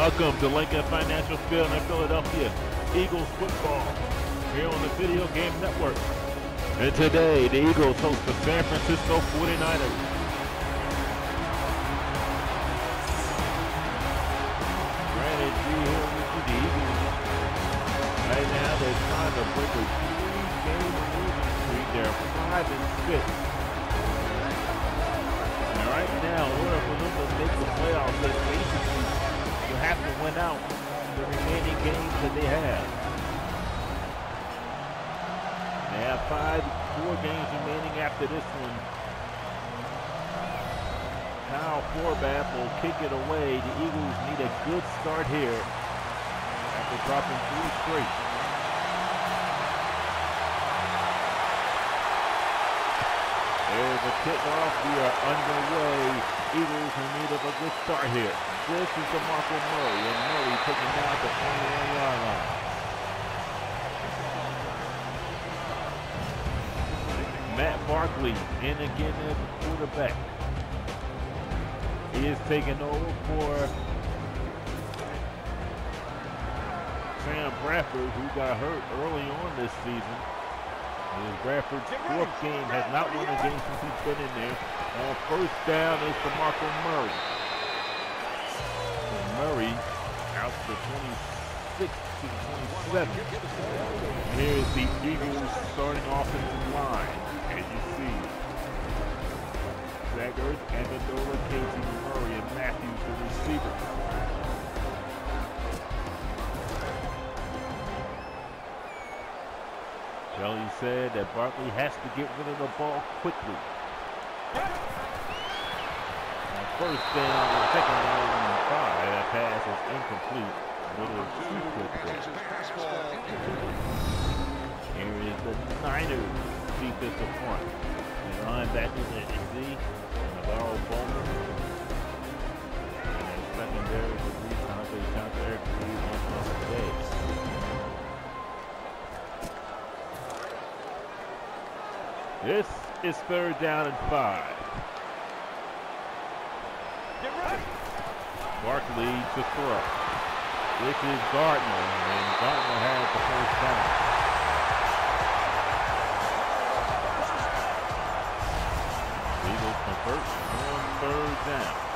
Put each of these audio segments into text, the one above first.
Welcome to Lincoln Financial Field in Philadelphia. Eagles football here on the Video Game Network. And today, the Eagles host the San Francisco 49ers. Granted, we here with you, the Eagles. Right now, they're trying to break a three-game losing streak. They're five and six. Right now, in order for them to make the playoffs, they basically you have to win out the remaining games that they have. They have five, four games remaining after this one. Kai Forbath will kick it away. The Eagles need a good start here after dropping three straight. A kickoff. We are underway. Eagles in need of a good start here. This is DeMarco Murray, and Murray taking down the 21-yard line. Matt Barkley in again as the quarterback. He is taking over for Sam Bradford, who got hurt early on this season. Is Bradford's fourth game, has not won a game since he's been in there. On first down is DeMarco Murray. And Murray out to 26 to 27. Here's the Eagles starting offensive line, as you see. Zach Amendola, Casey Murray, and Matthews, the receivers. Kelly said that Barkley has to get rid of the ball quickly. Now first down, second down and five. That pass is incomplete. A little too quick. Here is the Niners defensive front. The linebackers that you see, NaVorro Bowman. And secondary, the Reese Johnson, Eric Reid, and Davis. This is third down and five. Barkley to throw. This is Gardner, and Gardner has the first down. Eagles convert on third down.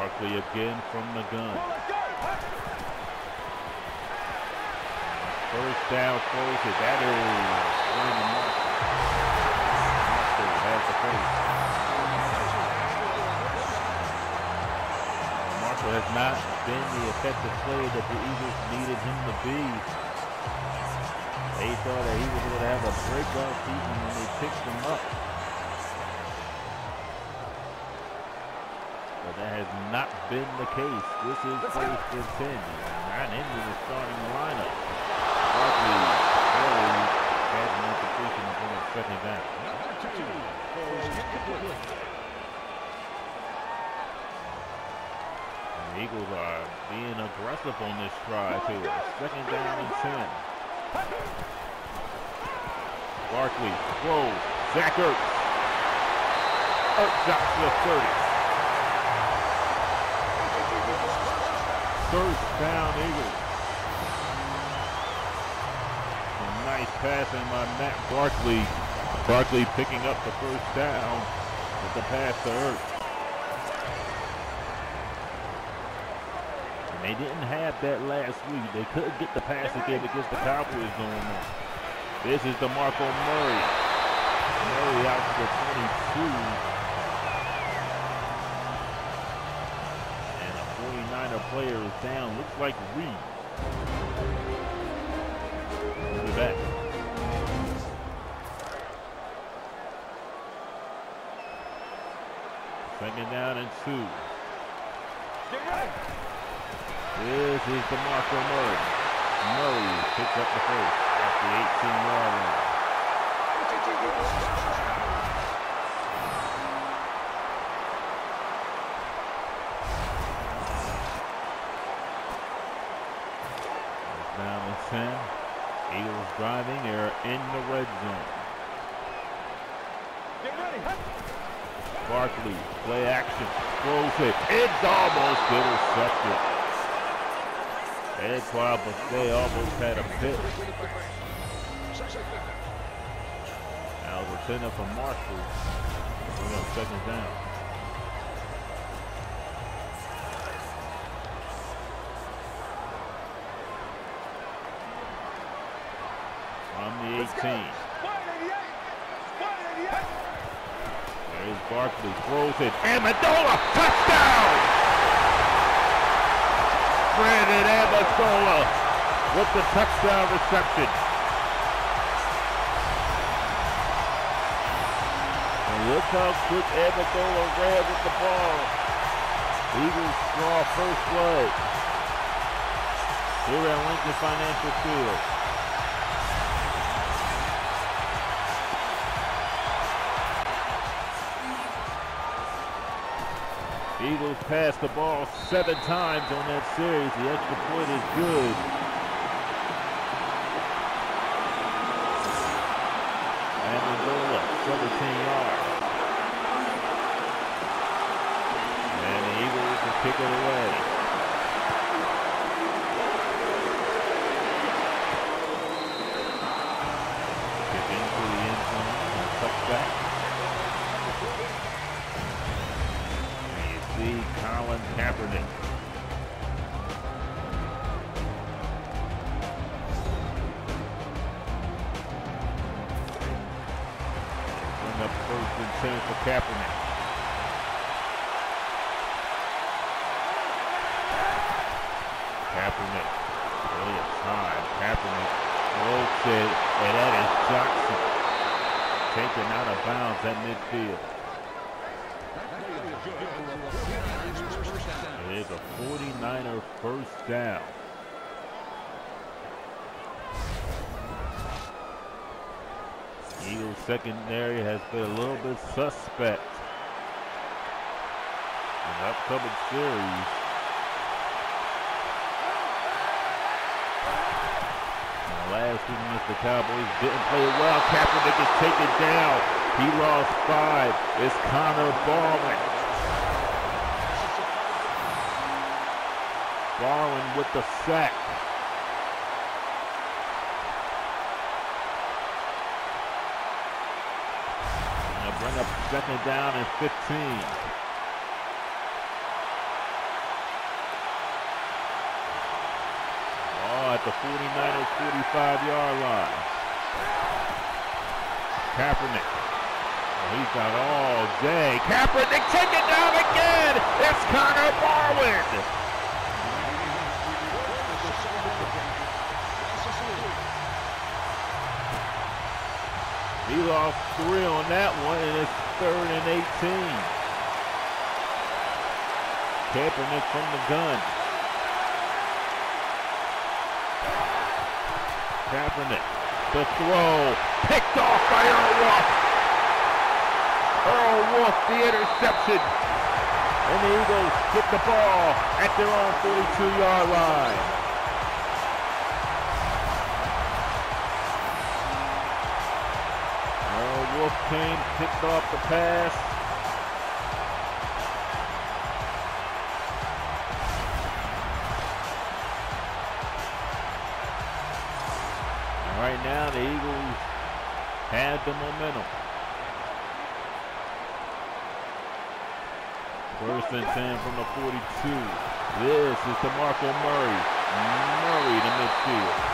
Barkley again from the gun. First down closer. That is Marshall. Marshall has the first. Has not been the effective player that the Eagles needed him to be. They thought that he was going to have a breakout season when they picked him up. Has not been the case. This is first and 10. Not into the starting lineup. Barkley barely has an incompletion on the second down. And the Eagles are being aggressive on this drive here. Second down and 10. Barkley throws. Zach Ertz. Ertz out to the 30. First down Eagles. A nice passing by Matt Barkley. Barkley picking up the first down with the pass to Ertz. And they didn't have that last week. They couldn't get the pass again against the Cowboys going on. This is DeMarco Murray. Murray out to the 22. And a 49er player is down. Looks like Reid. We'll be back. Second down and two. This is DeMarco Murray. Murray picks up the first at the 18-yard line. Driving. They're in the red zone. Get ready. Barkley, play action, throws it. It's almost intercepted. Antoine they almost had a pick. Now we're setting up for Marshall. Second down. 18. There's Barkley, throws it. Amendola, touchdown! Brandon Amendola with the touchdown reception. And look how quick Amendola ran with the ball. Eagles draw first play. Here at Lincoln Financial Field. Passed the ball seven times on that series. The extra point is good. Eagles secondary has been a little bit suspect in the upcoming series. Last week against the Cowboys didn't play well. Kaepernick is taken down. He lost five. It's Connor Barwin. Barwin with the sack. Now bring up second down and 15. Oh, at the 49ers 45 yard line. Kaepernick. Oh, he's got all day. Kaepernick take it down again. It's Connor Barwin. He lost three on that one, and it's third and 18. Kaepernick from the gun. Kaepernick, the throw, picked off by Earl Wolff. Earl Wolff, the interception. And the Eagles get the ball at their own 42-yard line. Wolff came, picked off the pass. And right now, the Eagles had the momentum. First and 10 from the 42. This is DeMarco Murray. Murray to midfield.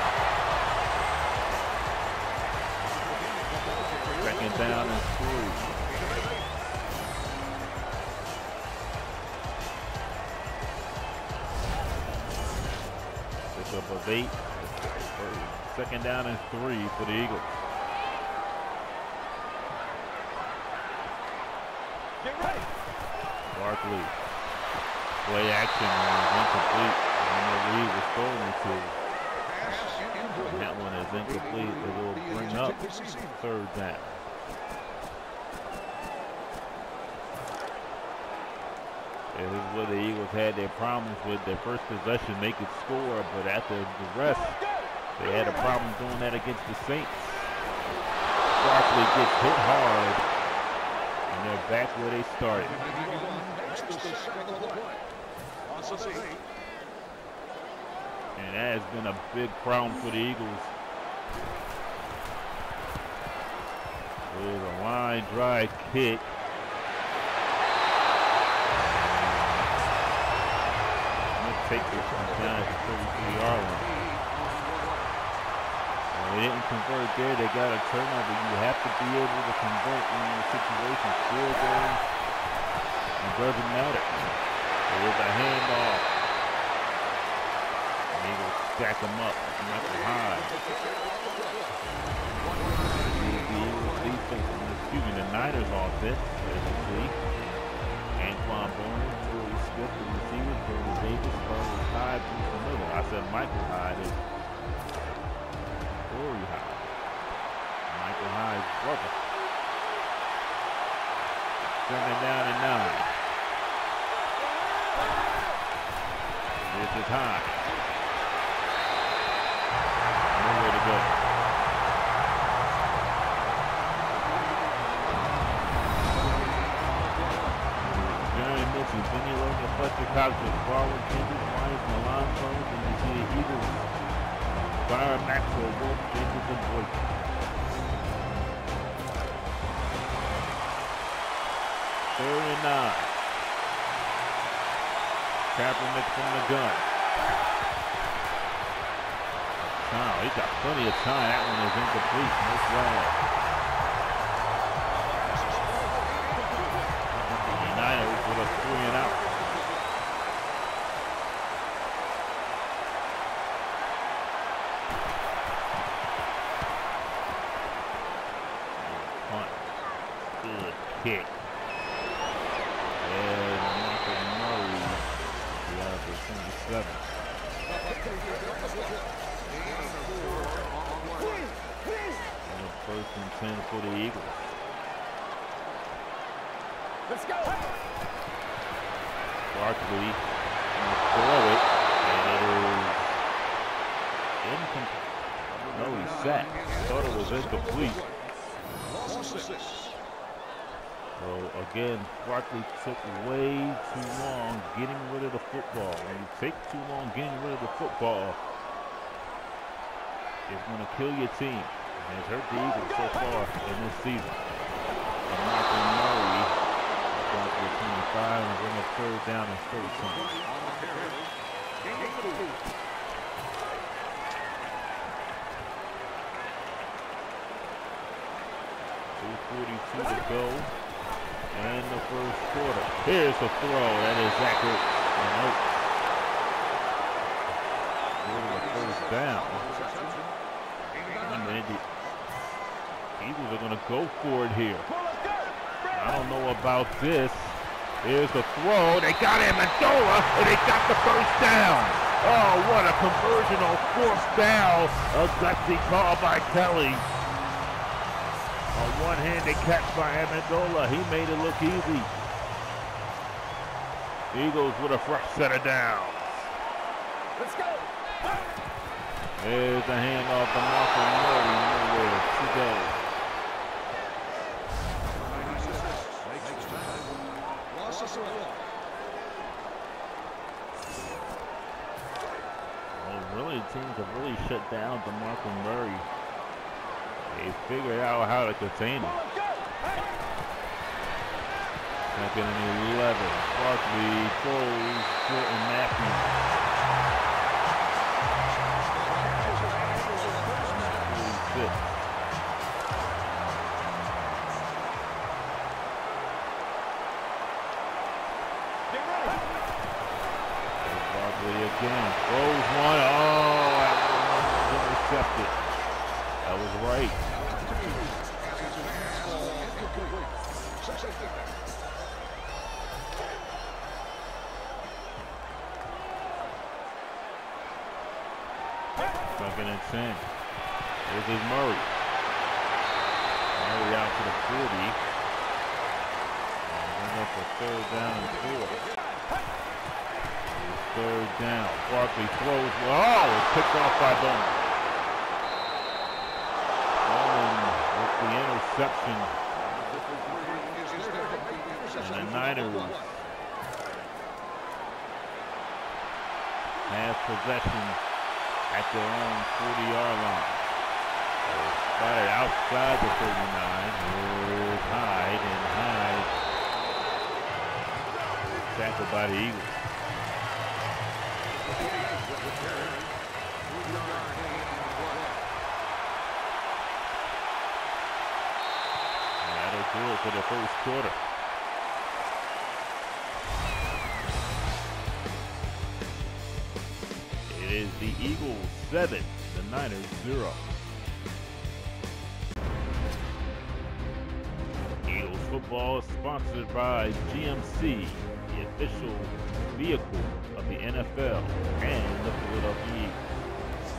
Eight. Second down and three for the Eagles. Get ready. Barkley. Play action was incomplete. I don't know where he was it to. And that one is incomplete. It will bring up third down. This is where the Eagles had their problems with their first possession. They could score, but after the rest, They had a problem doing that against the Saints. Barkley gets hit hard, and they're back where they started. And that has been a big problem for the Eagles. There's a line drive kick. Take this one the 33 yard line. They didn't convert there. They got a turnover. You have to be able to convert in your situation. Field goal. It doesn't matter. There's a handoff. And they will stack them up. Michael Hyde. The Eagles defense, excuse me, the Niners offense, as you see. Torrey the Jordan Davis, Carlos Hyde. I said Michael Hyde is Corey Hyde. Michael Hyde's brother. Second down and nine. This is Hyde. Barwin, Kendrick, Myers, Milan Jones, and you see Byron Maxwell, Wolff, Jacobs, and Boykin. Third and nine. Kaepernick from the gun. Wow, he got plenty of time. That one is incomplete. No flag. Three and out. Punt. Good kick. And Michael Murray, the out of 27. And first and 10 for the Eagles. Let's go. Barkley gonna throw it, and it is incomplete. No, he sacked. Thought it was incomplete. So again, Barkley took way too long getting rid of the football. When you take too long getting rid of the football, it's going to kill your team. Hurt the Eagles so far in this season. And Michael Murray got to 25 and bring a third down and 13. Two forty-two to go. And the first quarter. Here's a throw. That is accurate. And out. Go the first down. And then the Eagles are going to go for it here. I don't know about this. Here's the throw. They got Amendola, and they got the first down. Oh, what a conversion on fourth down. A gutsy call by Kelly. A one-handed catch by Amendola. He made it look easy. Eagles with a fresh set of downs. Let's go. There's the handoff to Malcolm Murray. Nowhere to go. Well, really, teams have really shut down DeMarco Murray. They figured out how to contain him. Second and 11. Barkley throws Jordan Matthews. Second and 10. This is Murray. Murray out to the 40. And up a third down and four. Third down. Barkley throws. Oh, it's picked off by Bowman. Bowman with the interception. And the Niners have possession at their own 40-yard line. Spotted outside the 39 is Hyde, and Hyde tackled by the Eagles. And that'll do it for the first quarter. Is the Eagles 7, the Niners 0. Eagles football is sponsored by GMC, the official vehicle of the NFL and the Philadelphia Eagles.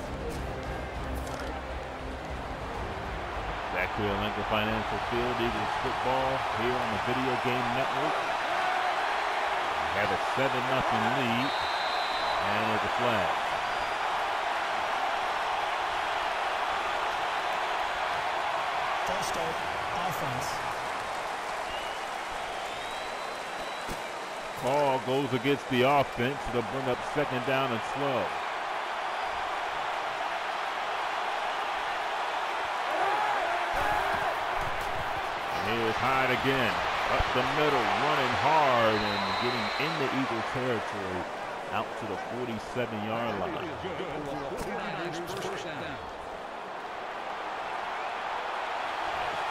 Back to Lincoln Financial Field, Eagles football here on the Video Game Network. Have a 7 0 lead, and it's a flag. False start, offense. Call goes against the offense. It'll bring up second down and slow. And here's Hyde again. Up the middle, running hard and getting in the Eagle territory out to the 47-yard line.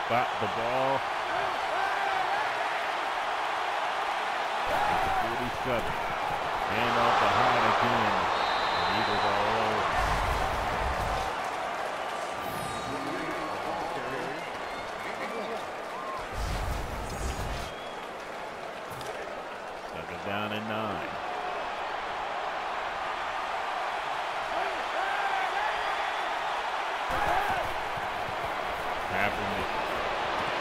Spot the ball. At the 47. And off the Hyde again. And Eagles are all. Second down and nine. Kaepernick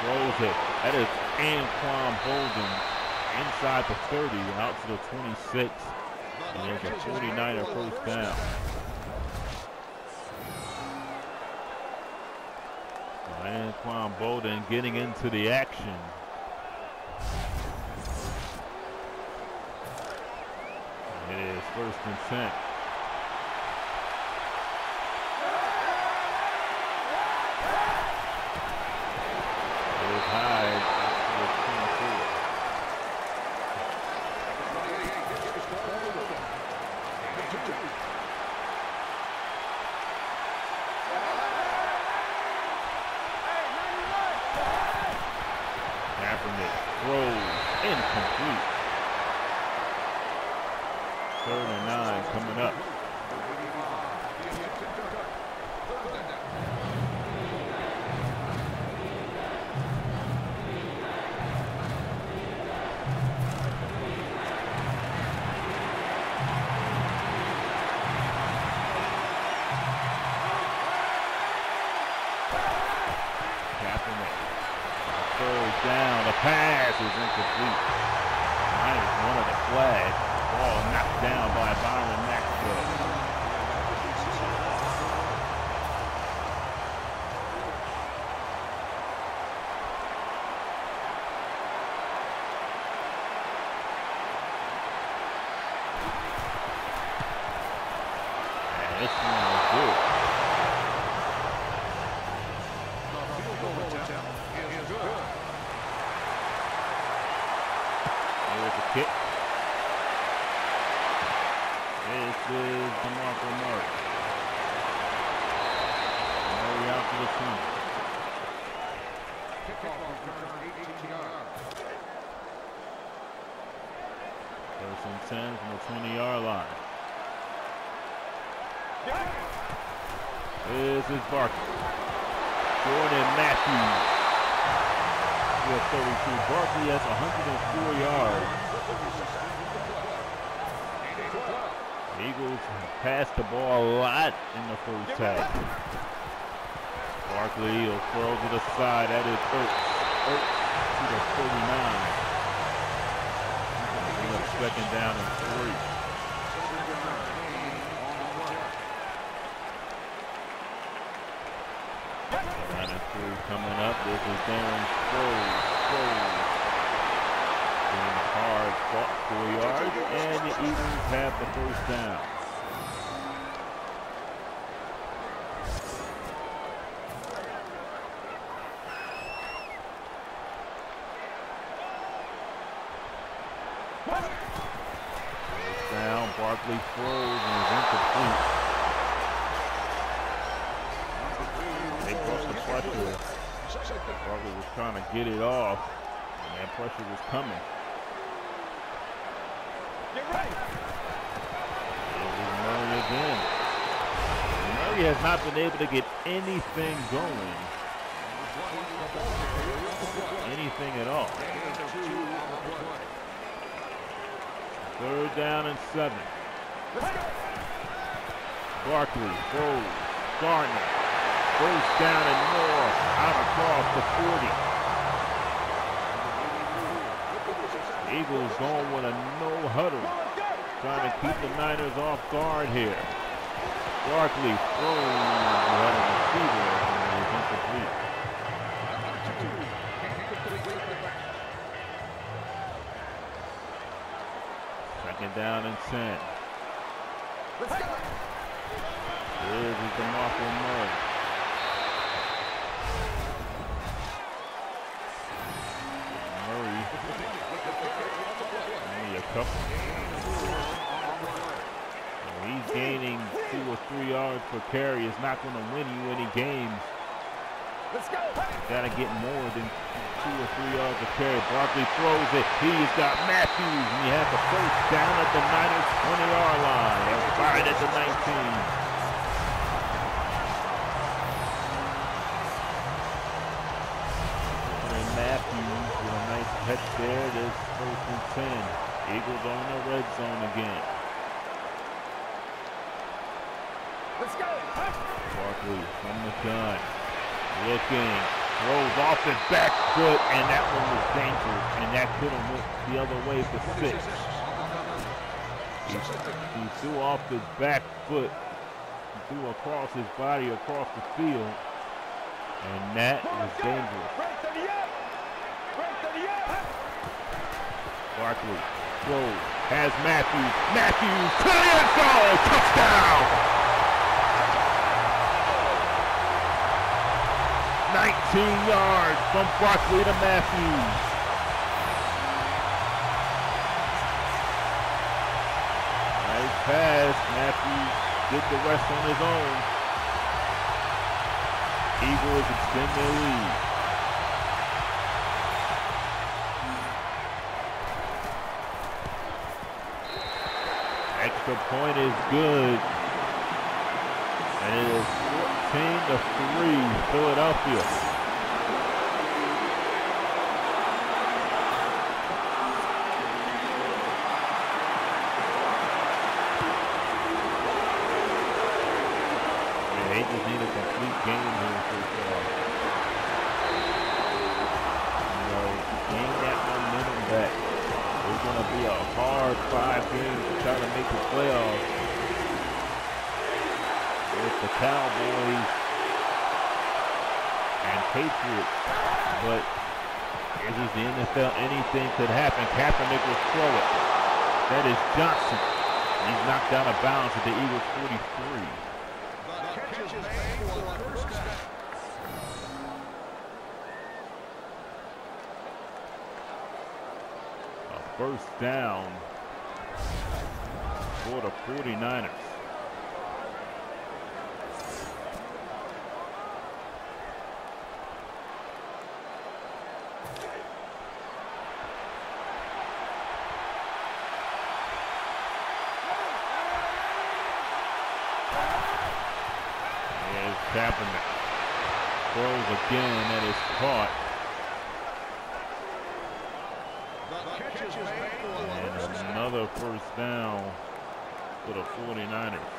throws it. That is Anquan Boldin inside the 30 out to the 26. And there's a 49er first down. Anquan Boldin getting into the action. It is first and 10. This is DeMarco Murray. Murray out to the 20. First and 10 from the 20-yard line. This is Barkley. Jordan Matthews with 32. Barkley has 104 yards. Eagles passed the ball a lot in the first half. Barkley will throw to the side. That is Ertz. Ertz to the 39. Second down and three. Niners Bradford coming up. This is Darren Sproles. Sproles. Hard fought yards, and the Eagles have the first down. Down, Barkley throws and is incomplete. They brought some pressure. Barkley was trying to get it off, and that pressure was coming. Was Murray again. Murray has not been able to get anything going. Anything at all. Third down and seven. Barkley throws. Gardner. Goes down and more. Out across the 40. Eagles going with a no huddle. Trying to keep the Niners off guard here. Barkley throws. Is. Second down and 10. Let's go. Here's DeMarco. Murray. A. Well, he's gaining two or three yards per carry. It's not going to win you any games. Let's go. Got to get more than two or three yards of carry. Barkley throws it. He's got Matthews, and he has the first down at the Niners 20-yard line. That's right at the 19. And Matthews with a nice catch there. This first and 10. Eagles are in the red zone again. Let's go. Barkley from the gun. Looking. Throws off his back foot, and that one was dangerous. And that could have went the other way for six. He, he threw off his back foot. He threw across his body across the field. And that was dangerous. Right to the up. Right to the up. Barkley throws. Has Matthews. Matthews to the end zone. Touchdown. 19 yards from Barkley to Matthews. Nice pass. Matthews did the rest on his own. Eagles extend their lead. Extra point is good. And it is 14 to 3 Philadelphia. Yeah, they just need a complete game here so far. You know, gain that momentum back. It's going to be a hard five games to try to make the playoffs with the Cowboys and Patriots. But this is the NFL. Anything could happen. Kaepernick will throw it. That is Johnson. He's knocked out of bounds at the Eagles 43. First down for the 49ers. Kaepernick. Throws again and is caught. And down for the 49ers.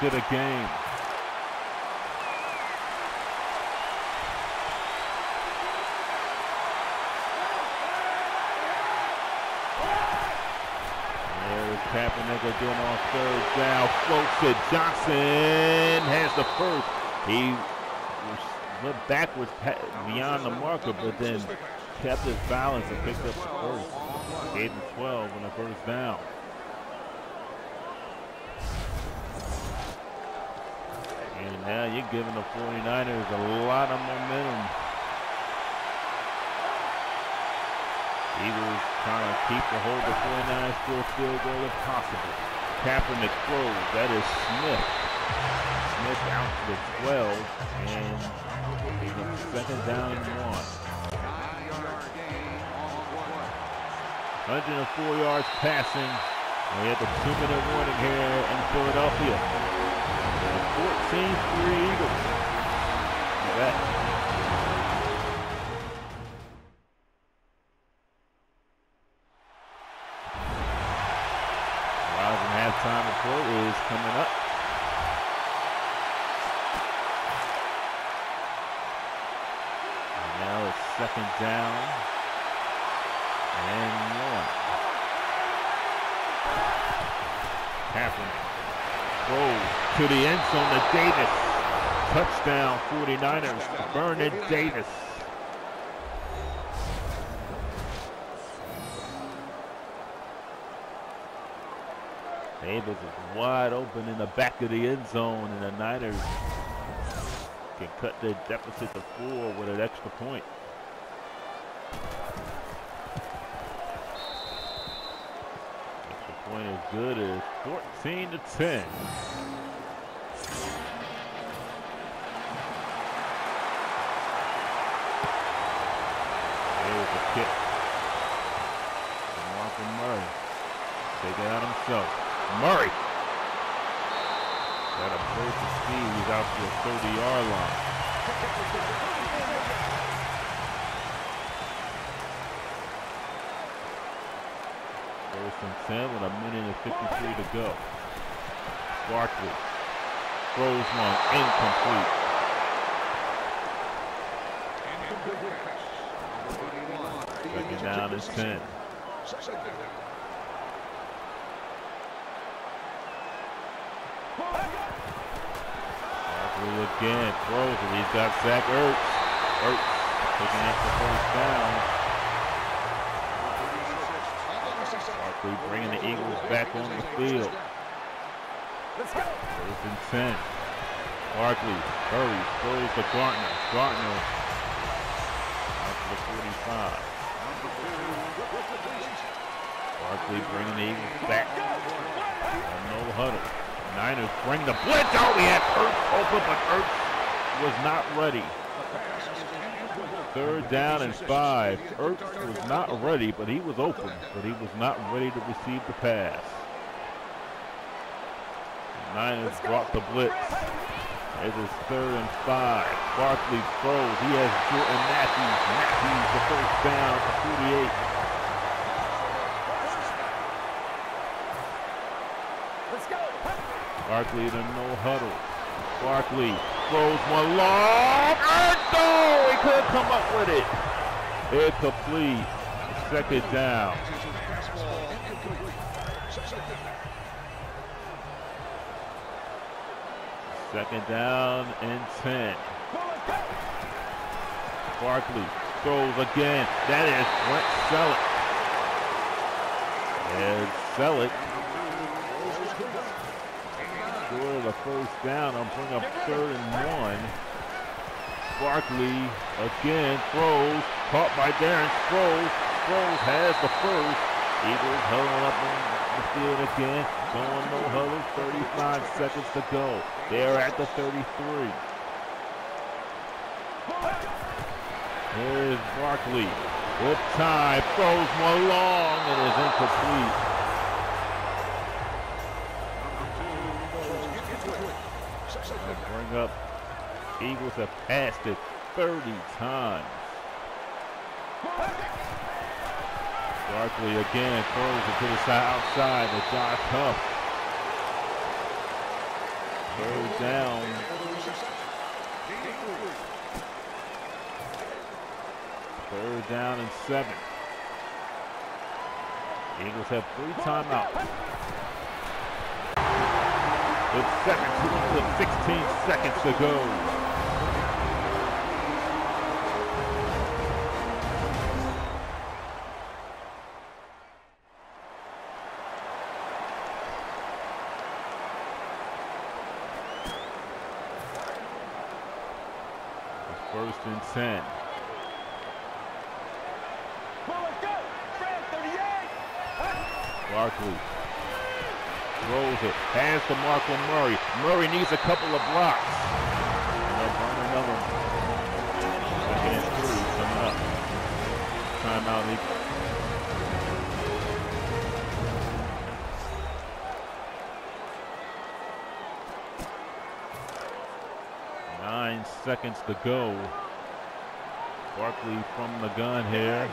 Sack a game. There's Kaepernick again on third down. Floats it. Johnson has the first. He went backwards beyond the marker, but then kept his balance and picked up the first. Gave him 12 on the first down. Now you're giving the 49ers a lot of momentum. Eagles trying to keep the hold of 49ers to a field goal if possible. Kaepernick throws. That is Smith. Smith out to the 12. And second down and one. 104 yards passing. We have the two-minute warning here in Philadelphia. 14-3 Eagles. You bet. Rising halftime report is coming up. And now it's second down to the end zone to Davis. Touchdown 49ers, Vernon Davis. Davis is wide open in the back of the end zone, and the Niners can cut their deficit to four with an extra point. Extra point is good as 14 to 10. Kick. Marco Murray. Take it out himself. Murray. Got a burst of speed. He's out to the 30-yard line. First and 10 with a minute and 53 to go. Barkley throws one incomplete. Down is 10. Barkley again throws it. He's got Zach Ertz. Ertz picking up the first down. Barkley bringing the Eagles back on the field. Let's go. First and 10. Barkley hurries, throws to Gartner. Gartner out to the 45. Barkley bringing the Eagles back. No huddle. Niners bring the blitz. Oh, he had Ertz open, but Ertz was not ready. Third down and five. Ertz was not ready, but he was open, but he was not ready to receive the pass. Niners brought the blitz. It is third and five. Barkley throws. He has Jordan Matthews. Matthews the first down at 48. Barkley to no huddle. Barkley throws one long. Erdo! He couldn't come up with it. Incomplete. Second down. Second down and 10. Barkley throws again. That is Brent Celek. And Celek score the first down. I'll bring up third and one. Barkley again throws, caught by Darren Sproles. Sproles has the first. Eagles huddling up on the field again. Going no huddle, 35 seconds to go. They're at the 33. Here's Barkley with time, throws one long and is incomplete. Eagles have passed it 30 times. Barkley again throws it to the side outside to Josh Huff. Third down. Third down and seven. Eagles have three timeouts. With seven minutes 16 seconds to go. First and 10. Barkley throws it, has to Marco Murray. Murray needs a couple of blocks. another Second and three coming up. Timeout seconds to go. Barkley from the gun here.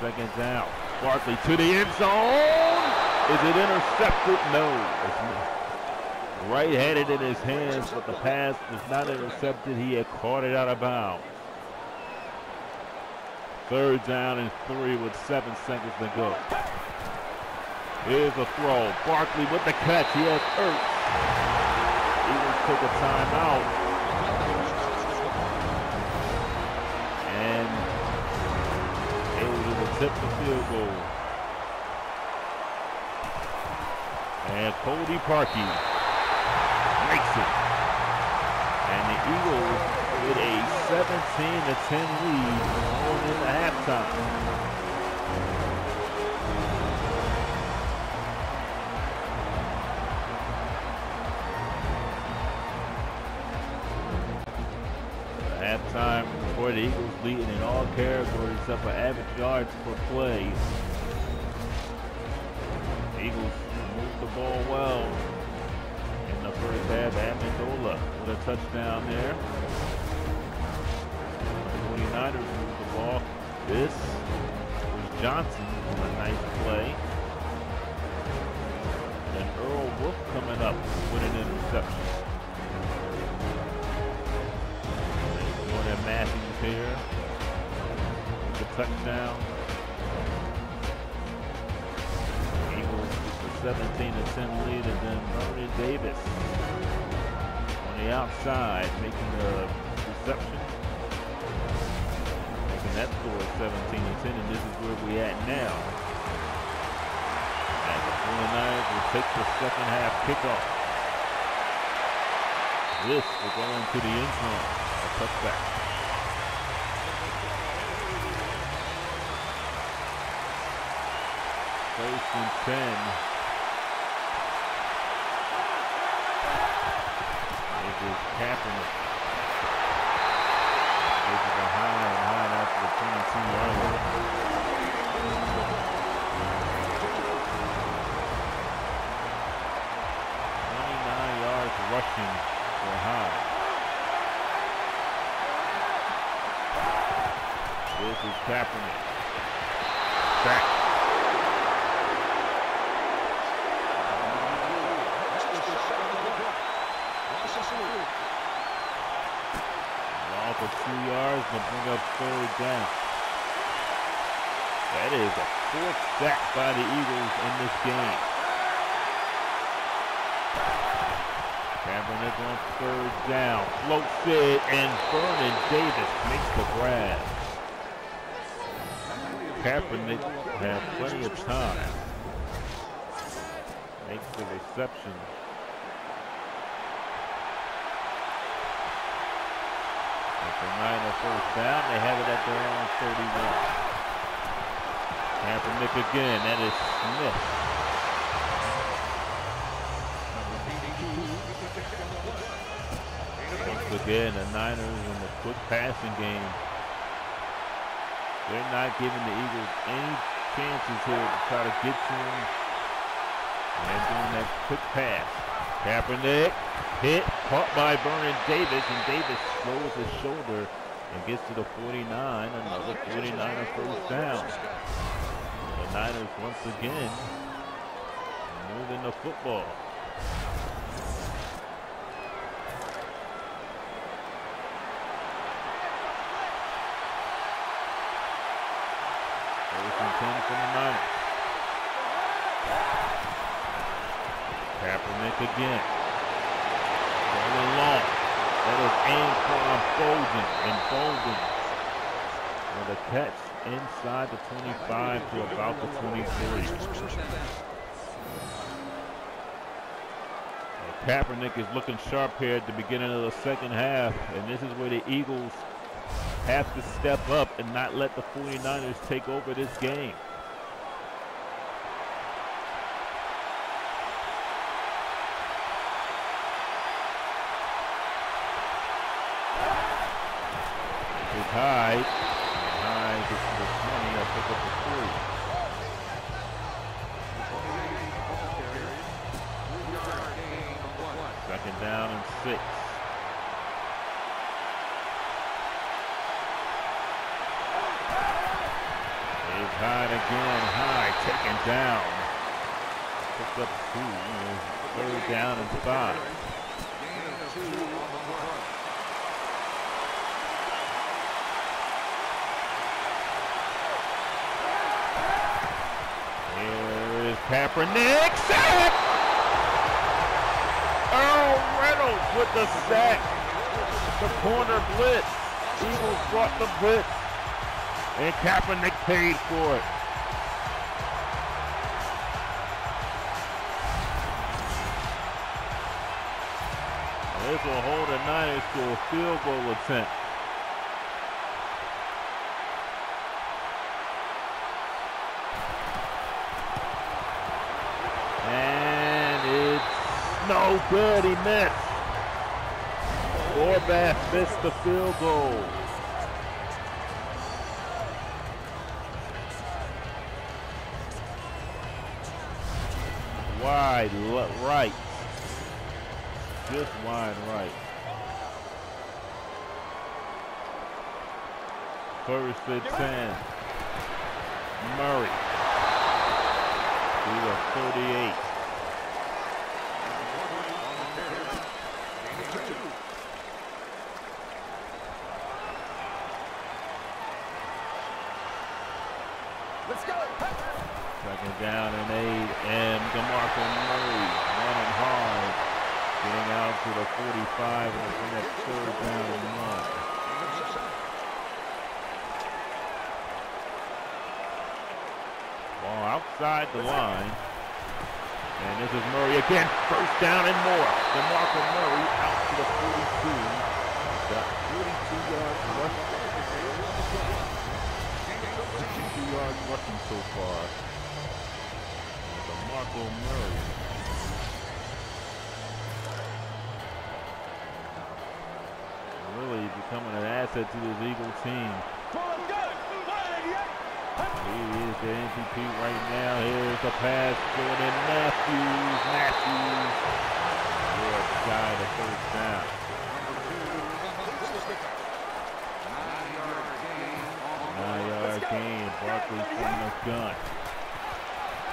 Second down. Barkley to the end zone. Is it intercepted? No. Reid had it in his hands, but the pass was not intercepted. He had caught it out of bounds. Third down and three with seven seconds to go. Here's a throw. Barkley with the catch. He has Ertz. Eagles take a timeout. Attempt the field goal. And Cody Parkey makes it. And the Eagles with a 17 to 10 lead going into halftime. halftime for the Eagles leading in all categories except for average yards per play. Eagles moved the ball well in the first half. Amendola with a touchdown there. The 49ers moved the ball. This was Johnson on a nice play. And Earl Wolff coming up with an interception. Here. The touchdown. Eagles with a 17 to 10 lead, and then Vernon Davis on the outside making the reception. Making that score 17 to 10, and this is where we at now. As the 49ers will take the second half kickoff. This will go into the end zone. A touchback. First and 10. This is Kaepernick. This is a high and high out to the 22 yard line. Twenty-nine yards rushing for Hyde. This is Kaepernick. Back. for two and bring up third down. That is a fourth sack by the Eagles in this game. Kaepernick on third down. Floats it, and Vernon Davis makes the grab. Kaepernick had plenty of time. Makes the reception. For Niner first down. They have it at their own 31. Kaepernick again. That is Smith. Once again, the Niners in the quick passing game. They're not giving the Eagles any chances here to try to get to them. And doing that quick pass. Kaepernick hit, caught by Vernon Davis, and Davis throws his shoulder and gets to the 49. Another 49er first down. The Niners once again moving the football. First and 10 for the Niners. Kaepernick again. Rolling long. Is Anquan Boldin and Boldin with a catch inside the 25 to about the 23. Kaepernick is looking sharp here at the beginning of the second half, and this is where the Eagles have to step up and not let the 49ers take over this game. This Kaepernick. Sack! Earl Reynolds with the sack. The corner blitz. Eagles brought the blitz. And Kaepernick paid for it. This will hold the Niners to a field goal attempt. And it's no good. He missed. Forbath missed the field goal. Wide right. Just wide right. First and 10. Murray. To the 38. Outside the line, and this is Murray again, first down and more. DeMarco Murray out to the 42, got 42 yards rushing. 62 yards rushing so far. DeMarco Murray. Really becoming an asset to this Eagle team. He is the MVP right now. Here's the pass. Jordan Matthews. Matthews. Good guy, the first down. Nine yard gain. Barkley from the gun.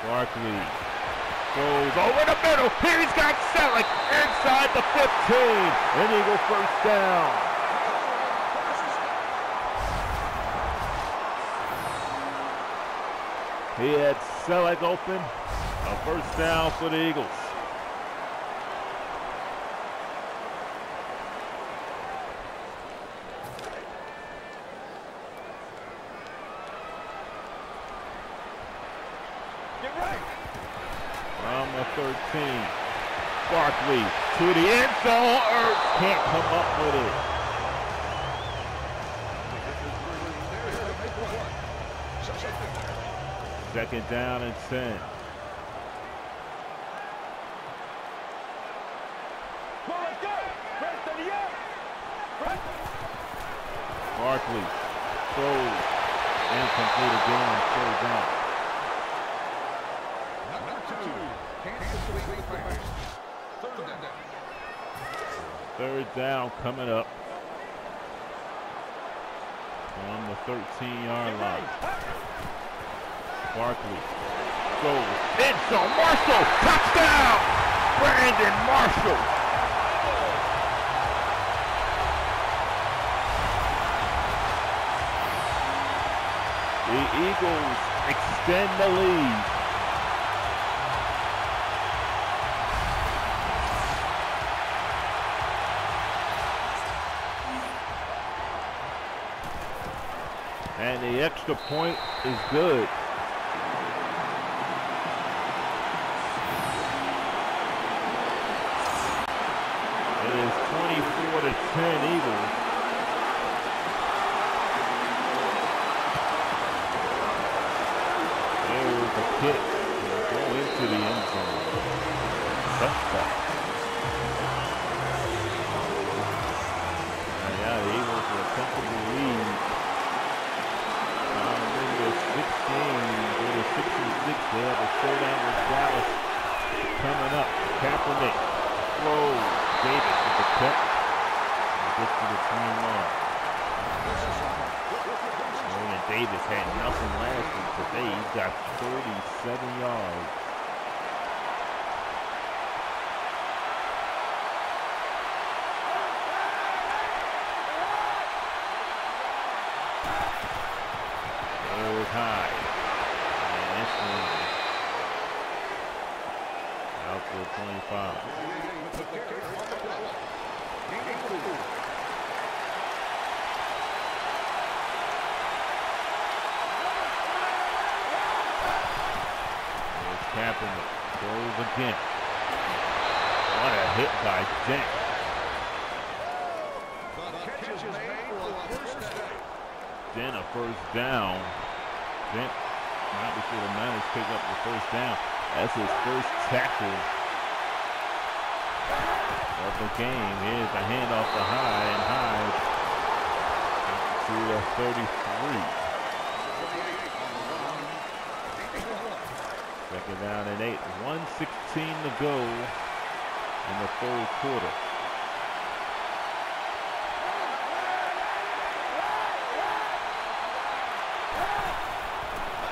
Barkley goes over the middle. Here he's got Celek inside the 15. And Eagle first down. He had Celek open. A first down for the Eagles. Get right. From the 13. Barkley to the end zone. Ertz can't come up with it. Second down and 10. Well. Barkley throws incomplete again. Third down. Third down coming up. on the 13-yard line. Barkley goes. It's on Marshall. Touchdown! Brandon Marshall. The Eagles extend the lead. And the extra point is good.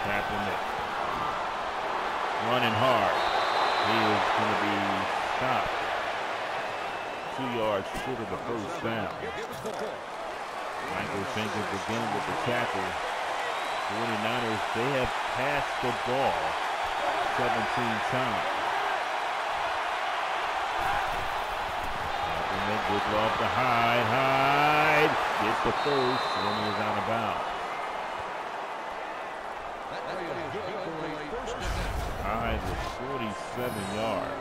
Kaepernick running hard. He is going to be stopped two yards short of the first down. Michael Jenkins again with the tackle. 49ers, they have passed the ball 17 times. Good love to Hyde. Hyde gets the first and he is out of bounds. Hyde with 47 yards.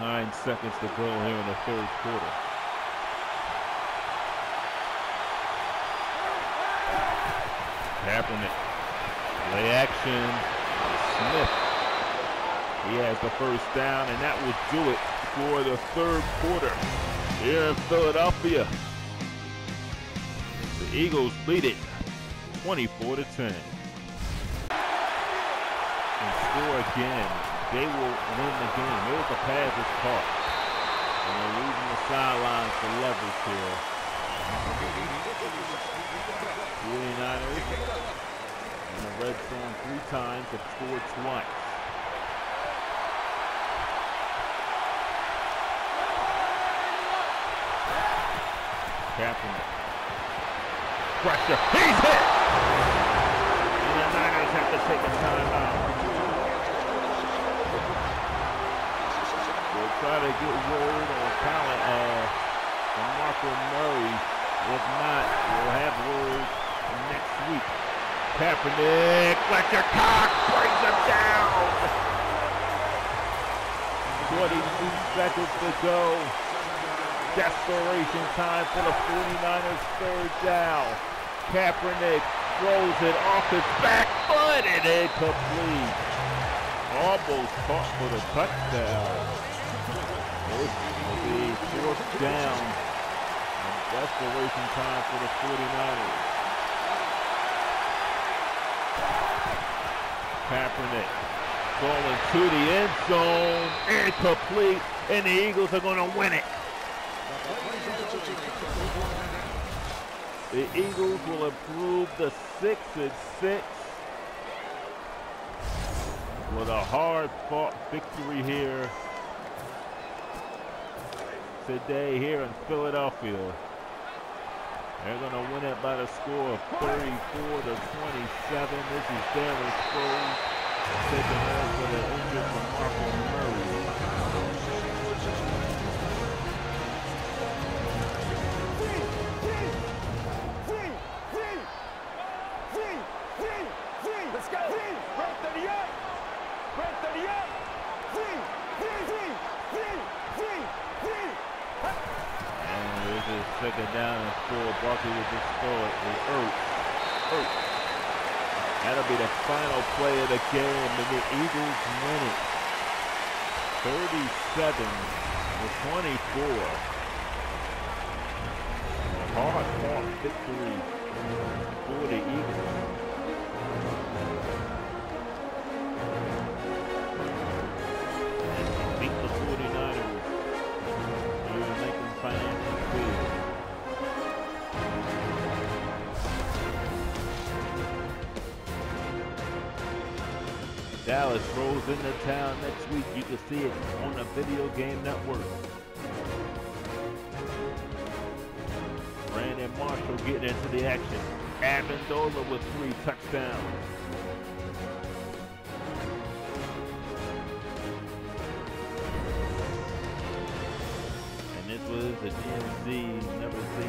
Nine seconds to go here in the third quarter. Kaepernick. Play action. Smith. He has the first down, and that will do it for the third quarter here in Philadelphia. Eagles lead it 24 to 10. And score again. They will win the game. There's the pass is caught. And they're using the sidelines for leverage here. 49ers in the red zone three times, have scored twice. Kaepernick. Pressure. He's hit! And the Niners have to take a timeout. We'll try to get word on talent uh, from Marco Murray. If not, we'll have word next week. Kaepernick, Fletcher Cox brings him down. 22 seconds to go. Desperation time for the 49ers third down. Kaepernick throws it off his back foot and incomplete. Almost caught for the touchdown. This will be fourth down. And desperation time for the 49ers. Kaepernick Ball to the end zone, incomplete, and the Eagles are going to win it. The Eagles will improve the six and six with a hard-fought victory here today here in Philadelphia. They're going to win it by the score of 34 to 27. This is Darren Sproles taking over the injured DeMarco Murray. Second down and four. Barkley will just throw it with Ertz. Ertz. That'll be the final play of the game, and the Eagles win it. 37 to 24. A hard-fought victory for the Eagles. Dallas rolls into town next week. You can see it on the Video Game Network. Brandon Marshall getting into the action. Amendola with three touchdowns. And this was the DMZ never say